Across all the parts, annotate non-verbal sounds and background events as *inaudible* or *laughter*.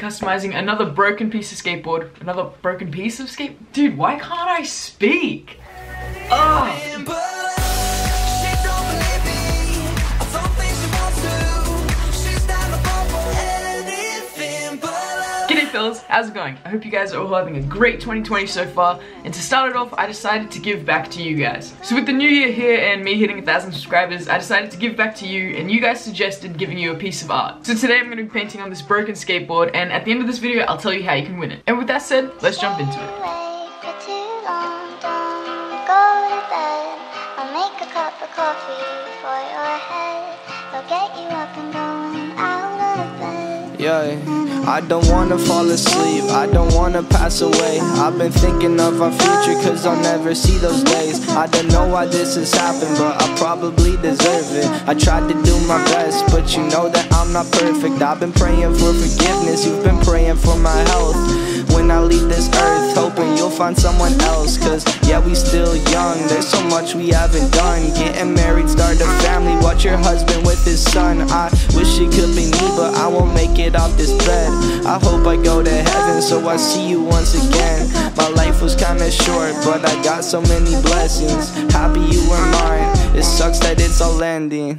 customizing another broken piece of skateboard. Another broken piece of skate? Dude, why can't I speak? How's it going? I hope you guys are all having a great 2020 so far, and to start it off, I decided to give back to you guys. So with the new year here and me hitting a thousand subscribers, I decided to give back to you, and you guys suggested giving you a piece of art. So today I'm going to be painting on this broken skateboard, and at the end of this video, I'll tell you how you can win it. And with that said, let's jump into it. Yeah. I don't wanna fall asleep, I don't wanna pass away. I've been thinking of our future cause I'll never see those days. I don't know why this has happened but I probably deserve it. I tried to do my best but you know that I'm not perfect. I've been praying for forgiveness, you've been praying for my health. When I leave this earth, hoping you'll find someone else. Cause yeah we still young, there's so much we haven't done. Getting married, start a family, your husband with his son. I wish it could be me but I won't make it off this bed. I hope I go to heaven so I see you once again. My life was kinda short but I got so many blessings. Happy you were mine, it sucks that it's all ending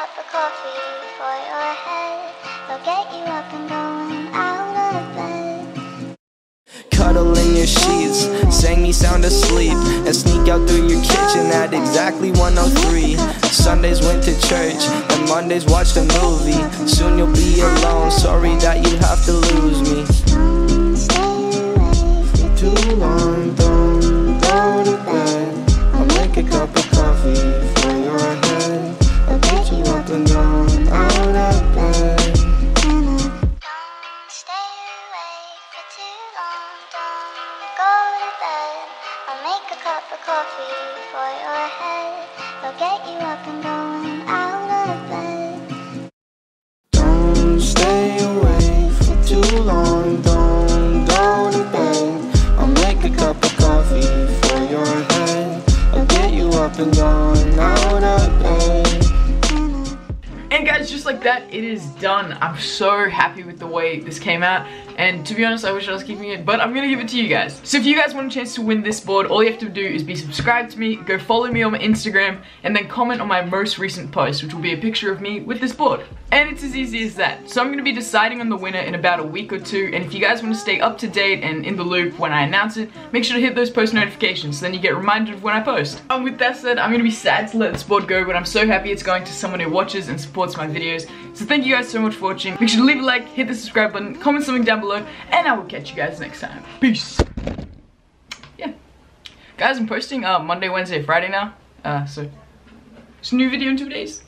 cup of coffee for your head. I'll get you up and going out of bed. Cuddle in your sheets, sang me sound asleep And sneak out through your kitchen at exactly 103 Sundays went to church, and Mondays watched a movie. Soon you'll be alone, sorry that you have to lose me guys, just like that, it is done. I'm so happy with the way this came out. And to be honest, I wish I was keeping it, but I'm gonna give it to you guys. So if you guys want a chance to win this board, all you have to do is be subscribed to me, go follow me on my Instagram, and then comment on my most recent post, which will be a picture of me with this board. And it's as easy as that. So I'm gonna be deciding on the winner in about a week or two, and if you guys wanna stay up to date and in the loop when I announce it, make sure to hit those post notifications so then you get reminded of when I post. And with that said, I'm gonna be sad to let this board go, but I'm so happy it's going to someone who watches and supports my videos. So thank you guys so much for watching. Make sure to leave a like, hit the subscribe button, comment something down below, and I will catch you guys next time. Peace. Yeah. Guys, I'm posting uh, Monday, Wednesday, Friday now. Uh, so, it's a new video in two days.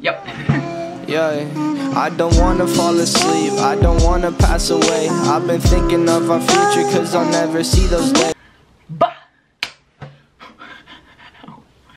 Yep. *laughs* Yeah, I don't wanna fall asleep, I don't wanna pass away I've been thinking of our future cause I'll never see those days Bye.